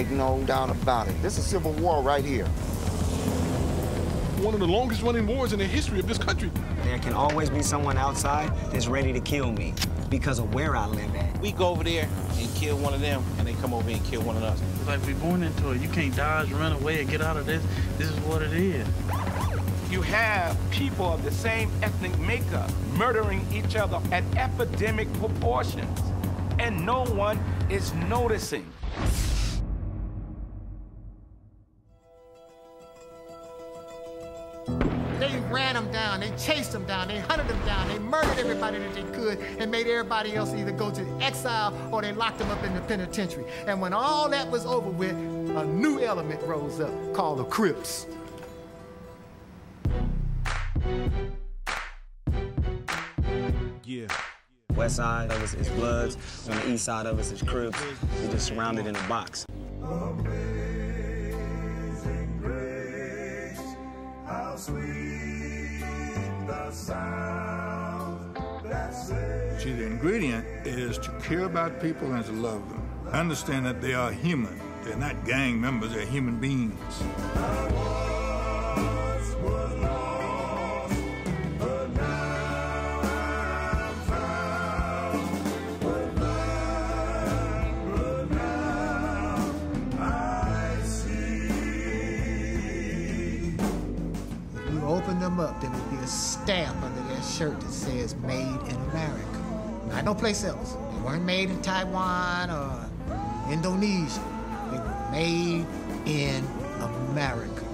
Make no doubt about it. This is civil war right here. One of the longest running wars in the history of this country. There can always be someone outside that's ready to kill me because of where I live at. We go over there and kill one of them, and they come over and kill one of us. It's like we're born into it. You can't dodge, run away, and get out of this. This is what it is. You have people of the same ethnic makeup murdering each other at epidemic proportions, and no one is noticing. Ran them down, they chased them down, they hunted them down, they murdered everybody that they could and made everybody else either go to exile or they locked them up in the penitentiary. And when all that was over with, a new element rose up called the Crips. Yeah. West side of us is Bloods, on the east side of us is Crips. We're just surrounded in a box. See, the ingredient is to care about people and to love them. Understand that they are human. They're not gang members, they're human beings. Open them up, a stamp under their shirt that says Made in America. Not no place else. They weren't made in Taiwan or Indonesia. They were made in America.